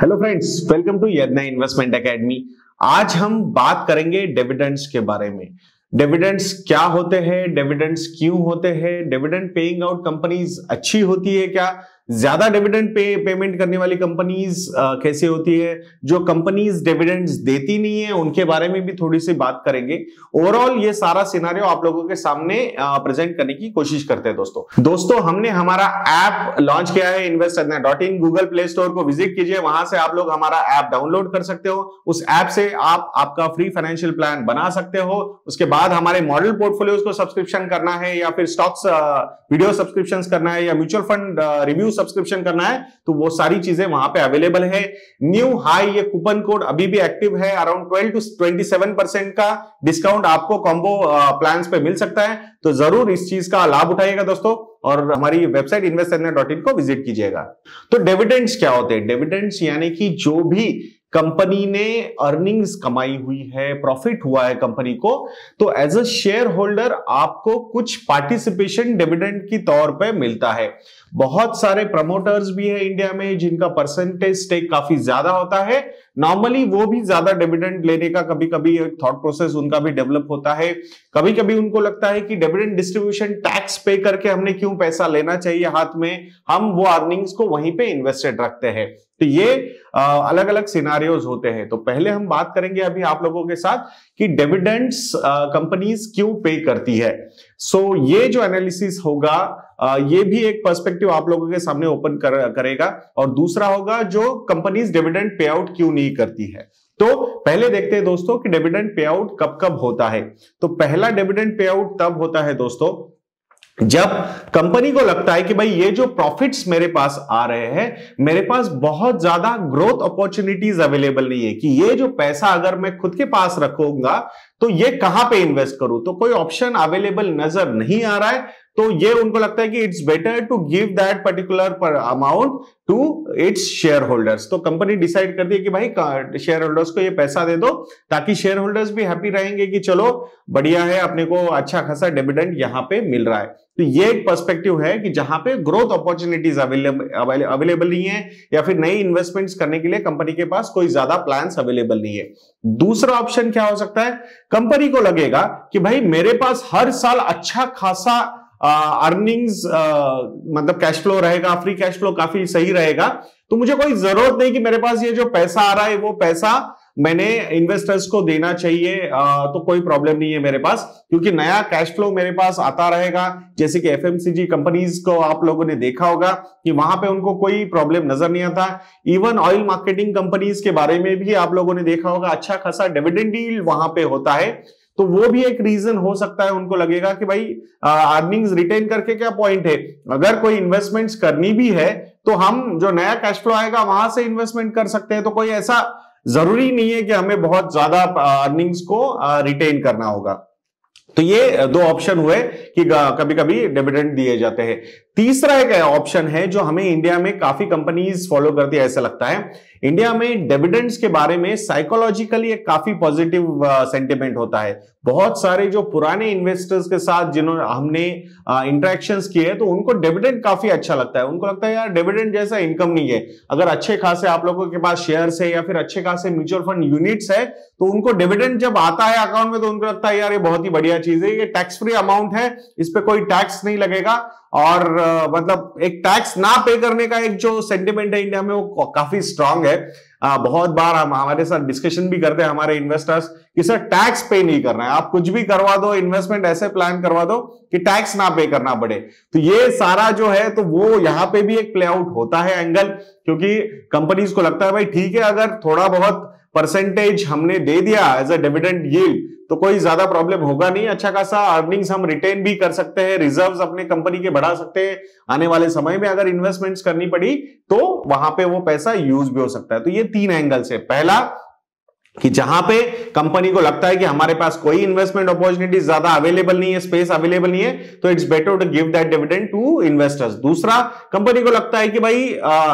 Hello friends welcome to Yadna investment academy आज हम बात करेंगे डिविडेंड्स के बारे में। डिविडेंड्स क्या होते हैं? डिविडेंड्स क्यों होते हैं? डिविडेंड पेइंग आउट कंपनीज़ अच्छी होती है क्या? ज़्यादा डिविडेंड पे पेमेंट करने वाली कंपनीज़ कैसे होती है? जो कंपनीज़ डिविडेंड्स देती नहीं है, उनके बारे में भी थोड़ी सी बात करेंगे। ओवरऑल ये सारा सिनारियो आप लोगों के सामने प्रेजेंट करने की कोशिश करते हैं दोस्तों। दोस्तों, हमने हमारा ऐप लॉन्च किया है invest dot in Google Play Store को विज़िट कीजिए, वहाँ से आप लोग हमारा ऐप डाउनलोड कर सकते हो। उस ऐप से आप आपका फ्री फाइनेंशियल प्लान बना सकते हो। उसके बाद हमारे मॉडल पोर्टफोलियोज को सब्सक्रिप्शन करना है, या फिर स्टॉक्स वीडियो सब्सक्रिप्शन करना है, या म्यूचुअल फंड रिव्यू सब्सक्रिप्शन करना है तो वो सारी चीज़ें वहाँ पे अवेलेबल है। न्यू हाई ये कूपन कोड अभी भी एक्टिव है अराउंड 12 टू 27 परसेंट का डिस्काउंट आपको कॉम्बो प्लान पे मिल सकता है। तो ज़रूर इस चीज़ का लाभ उठाइएगा दोस्तों, और हमारी वेबसाइट इन्वेस्ट को विज़िट कीजिएगा। तो डेविडेंट्स क्या होते हैं? डिविडेंड्स यानी कि जो भी कंपनी ने अर्निंग्स कमाई हुई है प्रॉफिट हुआ है कंपनी को तो एज अ शेयर होल्डर आपको कुछ पार्टिसिपेशन डिविडेंड की तौर पे मिलता है। बहुत सारे प्रमोटर्स भी है इंडिया में, जिनका परसेंटेज स्टेक काफ़ी ज़्यादा होता है। नॉर्मली वो भी ज़्यादा डिविडेंड लेने का कभी कभी एक थॉट प्रोसेस उनका भी डेवलप होता है। कभी कभी उनको लगता है कि डिविडेंड डिस्ट्रीब्यूशन टैक्स पे करके हमने क्यों पैसा लेना चाहिए हाथ में? हम वो अर्निंग्स को वहीं पे इन्वेस्टेड रखते हैं। तो ये अलग अलग सिनारियोज होते हैं। तो पहले हम बात करेंगे अभी आप लोगों के साथ कि डिविडेंड्स कंपनीज़ क्यों पे करती है? सो so, ये जो एनालिसिस होगा आ, ये भी एक पर्सपेक्टिव आप लोगों के सामने ओपन कर, करेगा। और दूसरा होगा जो कंपनीज़ डिविडेंड पे आउट क्यों नहीं करती है? तो पहले देखते हैं दोस्तों कि डिविडेंड पे आउट कब कब होता है। तो पहला डिविडेंड पे आउट तब होता है दोस्तों जब कंपनी को लगता है कि भाई ये जो प्रॉफिट्स मेरे पास आ रहे हैं, मेरे पास बहुत ज़्यादा ग्रोथ अपॉर्चुनिटीज़ अवेलेबल नहीं है कि ये जो पैसा अगर मैं खुद के पास रखूँगा तो ये कहाँ पे इन्वेस्ट करूँ? तो कोई ऑप्शन अवेलेबल नज़र नहीं आ रहा है। तो ये उनको लगता है कि it's better to give that particular amount to its share holders तो कंपनी डिसाइड करती है कि भाई शेयर होल्डर्स को ये पैसा दे दो, ताकि शेयर होल्डर्स भी हैप्पी रहेंगे कि चलो, बढ़िया है, अपने को अच्छा खासा डिविडेंड यहाँ पे मिल रहा है। तो ये एक पर्सपेक्टिव है कि जहाँ पे ग्रोथ अपॉर्चुनिटीज़ अवेलेबल अवेलेबल नहीं है, या फिर नई इन्वेस्टमेंट्स करने के लिए कंपनी के पास कोई ज़्यादा प्लान अवेलेबल नहीं है। दूसरा ऑप्शन क्या हो सकता है? कंपनी को लगेगा कि भाई, मेरे पास हर साल अच्छा खासा अर्निंग्स मतलब कैश फ्लो रहेगा फ्री कैश फ्लो काफ़ी सही रहेगा। तो मुझे कोई ज़रूरत नहीं कि मेरे पास ये जो पैसा आ रहा है वो पैसा मैंने इन्वेस्टर्स को देना चाहिए। आ, तो कोई प्रॉब्लम नहीं है मेरे पास क्योंकि नया कैश फ्लो मेरे पास आता रहेगा। जैसे कि एफएमसीजी कंपनीज़ को आप लोगों ने देखा होगा कि वहाँ पे उनको कोई प्रॉब्लम नज़र नहीं आता। इवन ऑयल मार्केटिंग कंपनीज़ के बारे में भी आप लोगों ने देखा होगा अच्छा खासा डिविडेंड डील वहाँ पे होता है। तो वो भी एक रीजन हो सकता है, उनको लगेगा कि भाई अर्निंग्स रिटेन करके क्या पॉइंट है? अगर कोई इन्वेस्टमेंट्स करनी भी है तो हम जो नया कैश फ्लो आएगा, वहाँ से इन्वेस्टमेंट कर सकते हैं। तो कोई ऐसा ज़रूरी नहीं है कि हमें बहुत ज़्यादा अर्निंग्स को रिटेन करना होगा। तो ये दो ऑप्शन हुए कि कभी कभी डिविडेंड दिए जाते हैं। तीसरा एक ऑप्शन है जो हमें इंडिया में काफ़ी कंपनीज़ फॉलो करती है, ऐसा लगता है। इंडिया में डिविडेंड्स के बारे में साइकोलॉजिकली एक काफ़ी पॉजिटिव सेंटिमेंट होता है। बहुत सारे जो पुराने इन्वेस्टर्स के साथ जिन्होंने, हमने इंटरेक्शन किए तो उनको डिविडेंड काफ़ी अच्छा लगता है। उनको लगता है, यार डिविडेंड जैसा इनकम नहीं है। अगर अच्छे खासे आप लोगों के पास शेयर है या फिर अच्छे खासे म्यूचुअल फंड यूनिट्स है तो उनको डिविडेंड जब आता है अकाउंट में तो उनको लगता है, यार, ये बहुत ही बढ़िया चीज़ है। ये टैक्स फ्री अमाउंट है। इस पर कोई टैक्स नहीं लगेगा। और मतलब एक टैक्स ना पे करने का एक जो सेंटिमेंट है इंडिया में वो काफ़ी स्ट्रांग है। बहुत बार हम, हमारे साथ डिस्कशन भी करते हैं हमारे इन्वेस्टर्स कि, सर टैक्स पे नहीं करना है। आप कुछ भी करवा दो इन्वेस्टमेंट ऐसे प्लान करवा दो कि टैक्स ना पे करना पड़े। तो ये सारा जो है तो वो यहाँ पे भी एक प्ले आउट होता है एंगल क्योंकि कंपनीज़ को लगता है, भाई, ठीक है, अगर थोड़ा बहुत परसेंटेज हमने दे दिया एज अ डिविडेंड यील्ड तो कोई ज़्यादा प्रॉब्लम होगा नहीं। अच्छा खासा अर्निंग्स हम रिटेन भी कर सकते हैं रिज़र्व अपने कंपनी के बढ़ा सकते हैं। आने वाले समय में अगर इन्वेस्टमेंट्स करनी पड़ी तो वहाँ पे वो पैसा यूज़ भी हो सकता है। तो ये तीन एंगल्स है। पहला कि जहाँ पे कंपनी को लगता है कि हमारे पास कोई इन्वेस्टमेंट अपॉर्चुनिटी ज़्यादा अवेलेबल नहीं है स्पेस अवेलेबल नहीं है तो it's better to give that dividend to investors दूसरा, कंपनी को लगता है कि भाई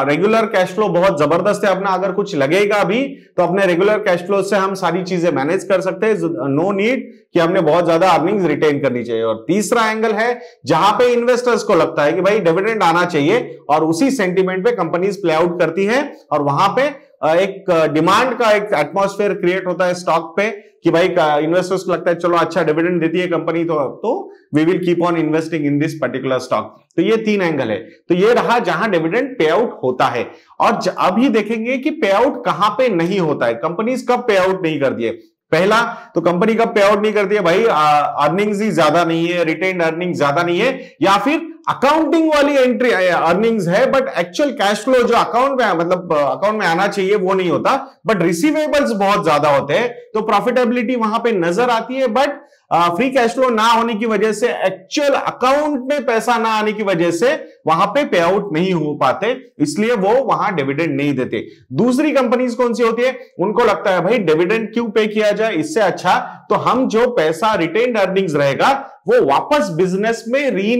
रेगुलर कैश फ्लो बहुत ज़बरदस्त है, अपना अगर कुछ लगेगा अभी तो अपने रेगुलर कैश फ्लो से हम सारी चीज़ें मैनेज कर सकते हैं नो नीड कि हमने बहुत ज़्यादा अर्निंग रिटेन करनी चाहिए। और तीसरा एंगल है, जहाँ पे इन्वेस्टर्स को लगता है कि भाई डिविडेंड आना चाहिए, और उसी सेंटीमेंट पे कंपनीज़ प्ले आउट करती है, और वहाँ पे एक डिमांड का एक एटमोस्फेयर क्रिएट होता है स्टॉक पे कि भाई इन्वेस्टर्स को लगता है, चलो अच्छा डिविडेंड देती है कंपनी तो तो we will keep on investing in this particular stock तो ये तीन एंगल है। तो ये रहा जहाँ डिविडेंड पे आउट होता है। और अभी देखेंगे कि पे आउट कहाँ पे नहीं होता है। कंपनीज़ कब पे आउट नहीं करती है पहला तो कंपनी कब पे आउट नहीं करती है भाई अर्निंग्स ही ज़्यादा नहीं है रिटेन अर्निंग ज़्यादा नहीं है, या फिर अकाउंटिंग वाली एंट्री अर्निंग्स है बट एक्चुअल कैश फ्लो जो अकाउंट में मतलब अकाउंट में आना चाहिए, वो नहीं होता। बट रिसीवेबल्स बहुत ज़्यादा होते हैं तो प्रॉफिटेबिलिटी वहाँ पे नज़र आती है बट फ्री कैश फ्लो ना होने की वजह से एक्चुअल अकाउंट में पैसा ना आने की वजह से वहाँ पे पे आउट नहीं हो पाते, इसलिए वो वहाँ डिविडेंड नहीं देते। दूसरी कंपनीज़ कौन सी होती है? उनको लगता है, भाई डिविडेंड क्यों पे किया जाए? इससे अच्छा तो हम जो पैसा रिटेन अर्निंग्स रहेगा, वो वापस बिज़नेस में री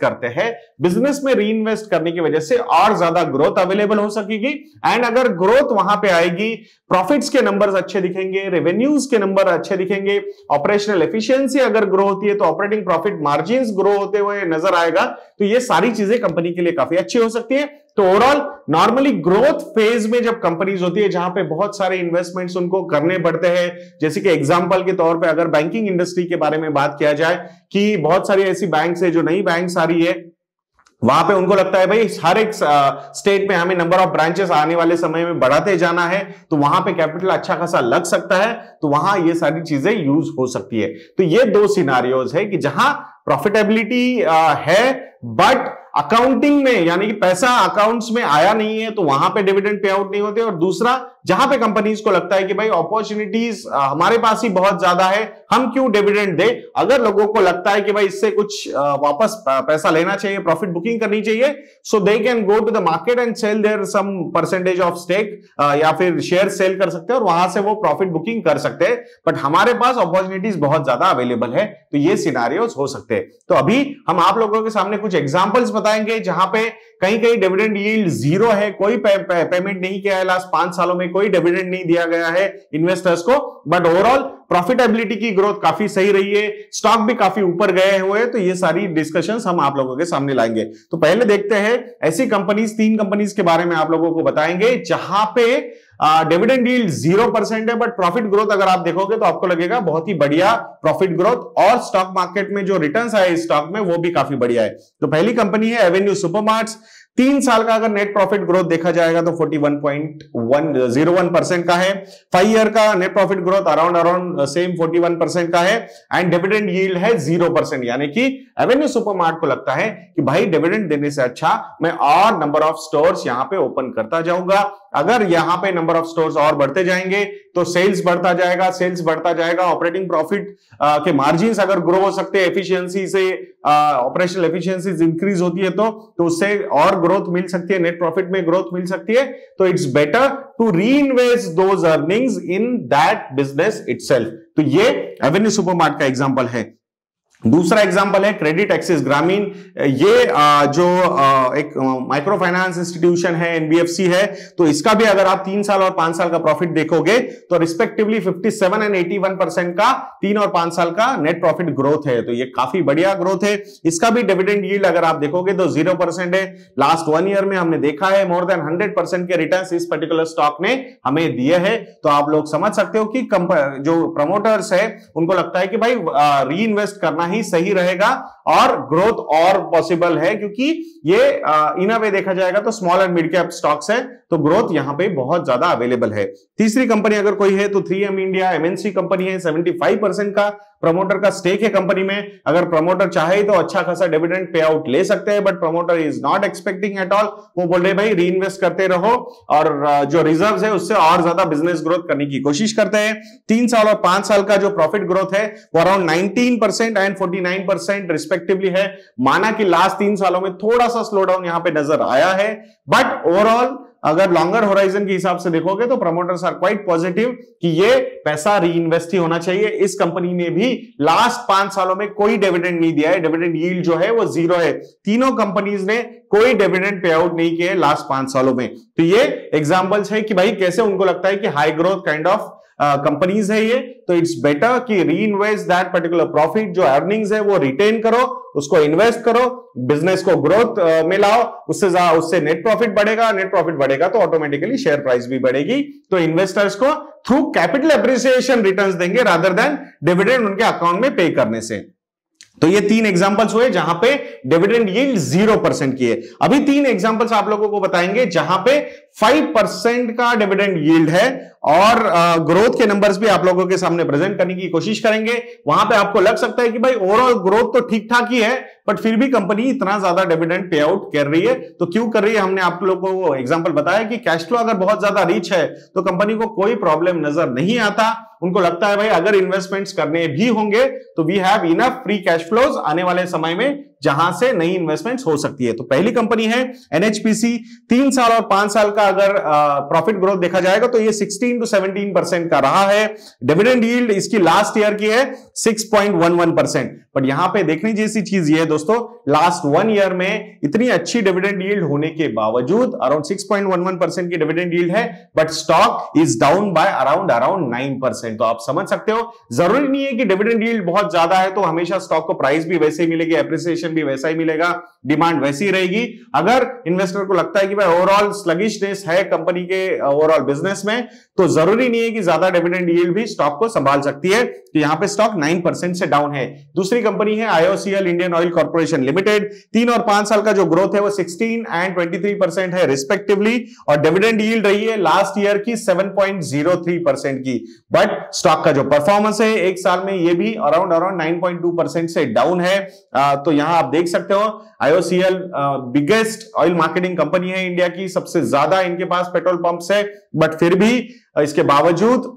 करते हैं। बिज़नेस में री करने की वजह से और ज़्यादा ग्रोथ अवेलेबल हो सकेगी एंड अगर ग्रोथ वहाँ पे आएगी प्रॉफिट्स के नंबर्स अच्छे दिखेंगे रेवेन्यूज के नंबर अच्छे दिखेंगे ऑपरेशनल एफिशिएंसी अगर ग्रो होती है तो ऑपरेटिंग प्रॉफिट मार्जिन ग्रो होते हुए नज़र आएगा। तो ये सारी चीज़ें कंपनी के लिए काफ़ी अच्छी हो सकती है। तो ओवरऑल नॉर्मली ग्रोथ फ़ेज़ में जब कंपनीज़ होती है, जहाँ पे बहुत सारे इन्वेस्टमेंट्स उनको करने पड़ते हैं, जैसे कि एग्जांपल के तौर पे अगर बैंकिंग इंडस्ट्री के बारे में बात किया जाए, कि बहुत सारी ऐसी बैंक्स है, जो नई बैंक्स आ रही है वहाँ पे उनको लगता है, भाई, हर एक स्टेट में हमें नंबर ऑफ़ ब्रांचेस आने वाले समय में बढ़ाते जाना है तो वहाँ पे कैपिटल अच्छा खासा लग सकता है तो वहाँ ये सारी चीज़ें यूज़ हो सकती है। तो ये दो सिनारियोज है कि जहाँ प्रॉफिटेबिलिटी है बट अकाउंटिंग में, यानी कि पैसा अकाउंट्स में आया नहीं है तो वहाँ पे डिविडेंड पे आउट नहीं होते, और दूसरा जहाँ पे कंपनीज़ को लगता है कि भाई अपॉर्चुनिटीज़ हमारे पास ही बहुत ज़्यादा है हम क्यों डिविडेंड दे? अगर लोगों को लगता है कि भाई इससे कुछ वापस पैसा लेना चाहिए प्रॉफिट बुकिंग करनी चाहिए so they can go to the market and sell their some percentage of stake या फिर शेयर सेल कर सकते हैं और वहाँ से वो प्रॉफिट बुकिंग कर सकते हैं बट हमारे पास अपॉर्चुनिटीज़ बहुत ज़्यादा अवेलेबल है तो ये सिनारियोज हो सकते हैं। तो अभी हम आप लोगों के सामने कुछ एग्जाम्पल्स बताएँगे जहाँ पे कहीं कहीं डिविडेंड यील्ड ज़ीरो है कोई पे, पे, पेमेंट नहीं किया है लास्ट पाँच सालों में कोई डिविडेंड नहीं दिया गया है इन्वेस्टर्स को बट ओवरऑल प्रॉफिटेबिलिटी की ग्रोथ काफ़ी सही रही है स्टॉक भी काफ़ी ऊपर गए हुए हैं तो ये सारी डिस्कशंस हम आप लोगों के सामने लाएँगे। तो पहले देखते हैं, ऐसी कंपनीज़ तीन कंपनीज़ के बारे में आप लोगों को बताएँगे, जहाँ पे डिविडेंड डील ज़ीरो परसेंट है बट प्रॉफिट ग्रोथ अगर आप देखोगे तो आपको लगेगा बहुत ही बढ़िया प्रॉफिट ग्रोथ और स्टॉक मार्केट में जो रिटर्न्स आए स्टॉक में, वो भी काफ़ी बढ़िया है। तो पहली कंपनी है एवेन्यू सुपरमार्ट्स तीन साल का अगर नेट प्रॉफिट ग्रोथ देखा जाएगा तो 41.101 परसेंट का है। फाइव ईयर का net profit growth around around same 41 percent का है। एंड डिविडेंड यील्ड है ज़ीरो परसेंट यानी कि एवेन्यू सुपरमार्ट को लगता है कि भाई डिविडेंड देने से अच्छा मैं और नंबर ऑफ़ स्टोर्स यहाँ पे ओपन करता जाऊँगा। अगर यहाँ पे नंबर ऑफ़ स्टोर्स और बढ़ते जाएँगे तो सेल्स बढ़ता जाएगा सेल्स बढ़ता जाएगा ऑपरेटिंग प्रॉफिट के मार्जिन अगर ग्रो हो सकते हैं एफिशिएंसी से ऑपरेशनल एफिशिएंसी इंक्रीज होती है तो तो उससे और ग्रोथ मिल सकती है नेट प्रॉफिट में ग्रोथ मिल सकती है तो it's better to reinvest those earnings in that business itself तो ये एवेन्यू सुपरमार्ट का एग्ज़ाम्पल है। दूसरा एग्ज़ाम्पल है क्रेडिट एक्सिस ग्रामीण ये जो एक माइक्रो फाइनेंस इंस्टीट्यूशन है एनबीएफसी है तो इसका भी अगर आप तीन साल और पाँच साल का प्रॉफिट देखोगे तो रिस्पेक्टिवली 57 एंड 81 परसेंट का तीन और पाँच साल का नेट प्रॉफिट ग्रोथ है तो ये काफ़ी बढ़िया ग्रोथ है। इसका भी डिविडेंड यील्ड अगर आप देखोगे तो ज़ीरो परसेंट है। लास्ट वन ईयर में हमने देखा है मोर देन हंड्रेड परसेंट के रिटर्न इस पर्टिकुलर स्टॉक ने हमें दिए है। तो आप लोग समझ सकते हो कि जो प्रमोटर्स है, उनको लगता है कि भाई री इन्वेस्ट करना ही सही रहेगा और ग्रोथ और पॉसिबल है, क्योंकि ये इन वे देखा जाएगा तो small and mid cap stocks है तो ग्रोथ यहाँ पे बहुत ज़्यादा अवेलेबल है। तीसरी कंपनी अगर कोई है तो थ्री इंडिया एमएनसी कंपनी है, 75 परसेंट का प्रमोटर का स्टेक है कंपनी में। अगर प्रमोटर चाहे तो अच्छा खासा डिविडेंड पे आउट ले सकते हैं but promoter is not expecting at all वो बोल रहे भाई री करते रहो और जो रिज़र्व है, उससे और ज़्यादा बिज़नेस ग्रोथ करने की कोशिश करते हैं। तीन साल और पाँच साल का जो प्रॉफिट ग्रोथ है, वो around nineteen percent and forty nine percent respectively है। माना कि लास्ट तीन सालों में थोड़ा सा स्लो डाउन यहाँ पर नज़र आया है बट ओवरऑल अगर लॉन्गर होराइजन के हिसाब से देखोगे तो प्रमोटर्स आर क्वाइट पॉजिटिव कि ये पैसा री इन्वेस्ट ही होना चाहिए। इस कंपनी ने भी लास्ट पाँच सालों में कोई डिविडेंड नहीं दिया है। डिविडेंड यील्ड जो है वो ज़ीरो है। तीनों कंपनीज़ ने कोई डिविडेंड पे आउट नहीं किया लास्ट पाँच सालों में। तो ये एग्जाम्पल्स है कि भाई कैसे उनको लगता है कि high growth kind of companies है ये तो इट्स बेटर कि reinvest that particular profit जो अर्निंग्स है, वो रिटेन करो, उसको इन्वेस्ट करो बिज़नेस को ग्रोथ में लाओ, उससे उससे नेट प्रॉफिट बढ़ेगा नेट प्रॉफिट बढ़ेगा तो ऑटोमेटिकली शेयर प्राइस भी बढ़ेगी। तो इन्वेस्टर्स को थ्रू कैपिटल अप्रिसिएशन रिटर्न्स देंगे रादर देन डिविडेंड उनके अकाउंट में पे करने से। तो ये तीन एग्जांपल्स हुए जहाँ पे डिविडेंड यील्ड ज़ीरो परसेंट की है। अभी तीन एग्जांपल्स आप लोगों को बताएँगे जहाँ पे फाइव परसेंट का डिविडेंड यील्ड है और ग्रोथ के नंबर्स भी आप लोगों के सामने प्रेजेंट करने की कोशिश करेंगे। वहाँ पे आपको लग सकता है कि भाई ओवरऑल ग्रोथ तो ठीक ठाक ही है बट फिर भी कंपनी इतना ज़्यादा डिविडेंड पे आउट कर रही है। तो क्यों कर रही है? हमने आप लोगों को एग्जांपल बताया कि कैश फ्लो अगर बहुत ज़्यादा रिच है तो कंपनी को कोई प्रॉब्लम नज़र नहीं आता। उनको लगता है भाई अगर इन्वेस्टमेंट्स करने भी होंगे तो we have enough free cash flows आने वाले समय में जहाँ से नई इन्वेस्टमेंट हो सकती है। तो पहली कंपनी है एनएचपीसी तीन साल और पाँच साल का अगर प्रॉफिट ग्रोथ देखा जाएगा तो ये 16 टू 17 परसेंट का रहा है। डिविडेंड यील्ड इसकी लास्ट ईयर की है 6.11 परसेंट बट यहाँ पे देखने जैसी चीज़ ये है दोस्तों लास्ट वन ईयर में इतनी अच्छी डिविडेंड यील्ड होने के बावजूद अराउंड 6.11 परसेंट की डिविडेंड यील्ड है but stock is down by around around 9 percent तो आप समझ सकते हो, ज़रूरी नहीं है कि डिविडेंड यील्ड बहुत ज़्यादा है तो हमेशा स्टॉक को प्राइस भी वैसे ही मिलेगी एप्रिसिएशन भी वैसा ही मिलेगा डिमांड वैसी रहेगी। अगर इन्वेस्टर को लगता है कि भाई ओवरऑल स्लगिशनेस है कंपनी के ओवरऑल बिज़नेस में तो ज़रूरी नहीं है कि ज़्यादा डिविडेंड यील्ड भी स्टॉक को संभाल सकती है। तो यहाँ पे स्टॉक 9 परसेंट से डाउन है। दूसरी कंपनी है IOCL Indian Oil Corporation Limited तीन और पाँच साल का जो ग्रोथ है वो 16 एंड 23 परसेंट है रिस्पेक्टिवली और डिविडेंड यील्ड रही है लास्ट ईयर की 7.03 परसेंट की। बट स्टॉक का जो परफॉर्मेंस है एक साल में ये भी अराउंड अराउंड 9.2 परसेंट से डाउन है। आ, तो यहाँ आप देख सकते हो IOCL biggest oil marketing company है इंडिया की, सबसे ज़्यादा इनके पास पेट्रोल पंप है बट फिर भी इसके बावजूद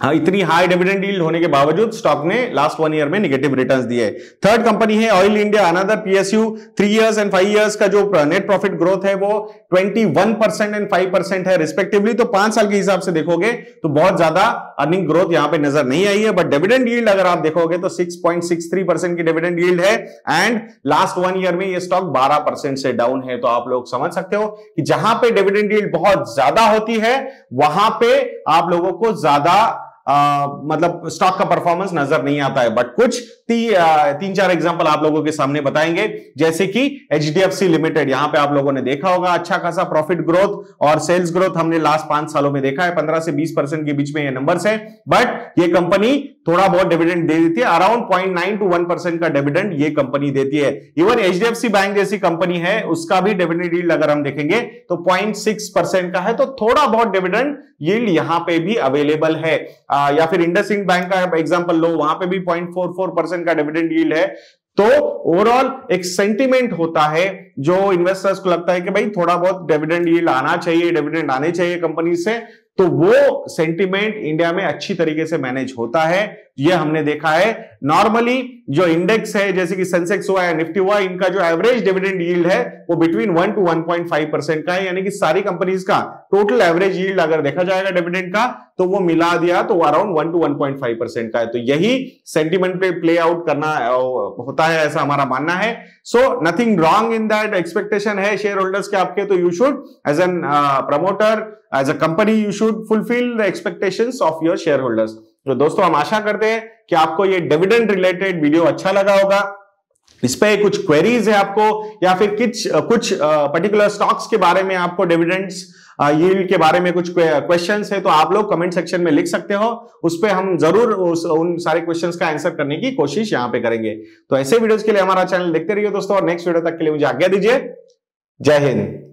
हाँ इतनी हाई डिविडेंड डील होने के बावजूद स्टॉक ने लास्ट वन ईयर में निगेटिव रिटर्न्स दिए थर्ड कंपनी है Oil India another PSU three years and five years का जो नेट प्रॉफिट ग्रोथ है, वो 21 परसेंट एंड 5 परसेंट है रिस्पेक्टिवली तो पाँच साल के हिसाब से देखोगे तो बहुत ज़्यादा अर्निंग ग्रोथ यहाँ पे नज़र नहीं आई है। बट डिविडेंड यील्ड अगर आप देखोगे तो 6.63 परसेंट की डिविडेंड यील्ड है एंड लास्ट वन ईयर में ये स्टॉक 12 परसेंट से डाउन है। तो आप लोग समझ सकते हो कि जहाँ पे डिविडेंड यील्ड बहुत ज़्यादा होती है, वहाँ पे आप लोगों को ज़्यादा आ, मतलब स्टॉक का परफॉर्मेंस नज़र नहीं आता है बट कुछ ती, आ, तीन चार एग्जांपल आप लोगों के सामने बताएँगे जैसे कि एच लिमिटेड यहाँ पे आप लोगों ने देखा होगा अच्छा खासा प्रॉफिट ग्रोथ और सेल्स ग्रोथ हमने लास्ट पाँच सालों में देखा है पंद्रह से बीस परसेंट के बीच में ये नंबर्स है बट ये कंपनी थोड़ा बहुत डिविडेंड दे देती है। Around point nine two one percent का डिविडेंड ये कंपनी देती है। इवन एचडीएफसी बैंक जैसी कंपनी है उसका भी डिविडेंड यील्ड अगर हम देखेंगे तो पॉइंट सिक्स परसेंट का है। तो थोड़ा बहुत डिविडेंड यील्ड यहाँ पे भी अवेलेबल है। आ, या फिर इंडस बैंक का एग्ज़ाम्पल लो वहाँ पे भी पॉइंट फोर फोर परसेंट का डिविडेंड यील्ड है। तो ओवरऑल एक सेंटिमेंट होता है जो इन्वेस्टर्स को लगता है कि भाई थोड़ा बहुत डिविडेंड यील्ड आना चाहिए डिविडेंड आने चाहिए कंपनी से। तो वो सेंटिमेंट इंडिया में अच्छी तरीके से मैनेज होता है। ये हमने देखा है। नॉर्मली जो इंडेक्स है, जैसे कि सेंसेक्स हुआ है निफ्टी हुआ, इनका जो एवरेज डिविडेंड यील्ड है, वो between one to one point five percent का है। यानी कि सारी कंपनीज़ का टोटल एवरेज यील्ड अगर देखा जाएगा डिविडेंड का तो वो मिला दिया तो around one to one point five percent का है। तो यही सेंटिमेंट पे प्ले आउट करना होता है, ऐसा हमारा मानना है। So nothing wrong in that expectation है शेयर होल्डर्स के आपके तो you should as an promoter as a company you should fulfil the expectation of your share holders तो दोस्तों, हम आशा करते हैं कि आपको ये डिविडेंड रिलेटेड वीडियो अच्छा लगा होगा। इस पे कुछ क्वेरीज है आपको, या फिर कुछ कुछ पर्टिकुलर स्टॉक्स के बारे में आपको डिविडेंड्स यील्ड के बारे में कुछ क्वेश्चंस है तो आप लोग कमेंट सेक्शन में लिख सकते हो। उस पर हम ज़रूर उस, उन सारे क्वेश्चंस का आंसर करने की कोशिश यहाँ पे करेंगे। तो ऐसे वीडियोस के लिए हमारा चैनल देखते रहिए दोस्तों, और नेक्स्ट वीडियो तक के लिए मुझे आज्ञा दीजिए। जय हिंद।